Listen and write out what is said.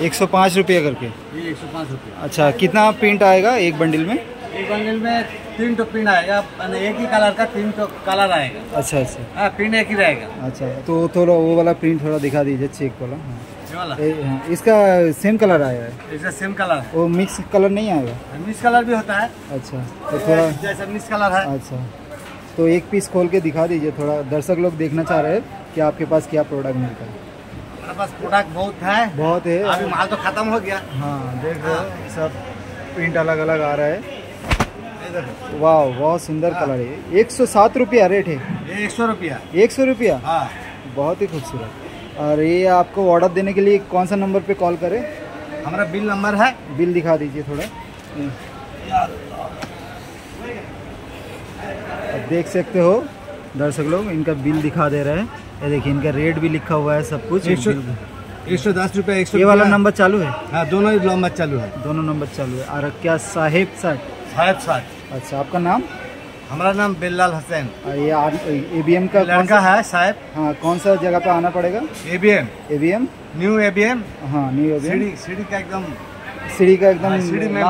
एक सौ पाँच रुपये करके? एक सौ पाँच रुपये। अच्छा कितना प्रिंट आएगा एक बंडल में? एक बंडल में तीन तो पिन आएगा एक ही कलर का तीन तो कलर आएगा। अच्छा अच्छा। हाँ पिन एक ही रहेगा। अच्छा तो थोड़ा वो वाला प्रिंट थोड़ा दिखा दीजिए चेक वाला। हाँ। वाला? हाँ, इसका सेम कलर आया है? इसका सेम कलर वो मिक्स कलर नहीं आएगा मिक्स कलर भी होता है। अच्छा तो थोड़ा जैसा मिक्स कलर है। अच्छा। तो एक पीस खोल के दिखा दीजिए थोड़ा। दर्शक लोग देखना चाह रहे हैं कि आपके पास क्या प्रोडक्ट मिलता है। हमारे पास प्रोडक्ट बहुत है। बहुत है। अभी माल तो खत्म हो गया। हाँ देख रहे हो सब प्रिंट अलग अलग आ रहा है। वाह बहुत सुंदर कलर है। एक सौ सात रुपया रेट है। एक सौ रुपया। एक सौ रुपया? हाँ। बहुत ही खूबसूरत। और ये आपको ऑर्डर देने के लिए कौन सा नंबर पे कॉल करें? हमारा बिल नंबर है। बिल दिखा दीजिए थोड़ा। अब देख सकते हो दर्शक लोग इनका बिल दिखा दे रहे हैं। ये देखिए इनका रेट भी लिखा हुआ है सब कुछ। एक सौ दस रुपया ये वाला नंबर चालू है? हाँ दोनों ही नंबर चालू है। दोनों नंबर चालू है। और क्या साहेब साठ साहब साथ अच्छा आपका नाम? हमारा नाम बिल्लाल हसैन। ये ए बी एम का लड़का है साहब। हाँ कौन सा जगह पे आना पड़ेगा? A B M A B M new A B M हाँ न्यू ए बी एम सीढ़ी का एकदम सीढ़ी का हाँ, सीढ़ी एकदम में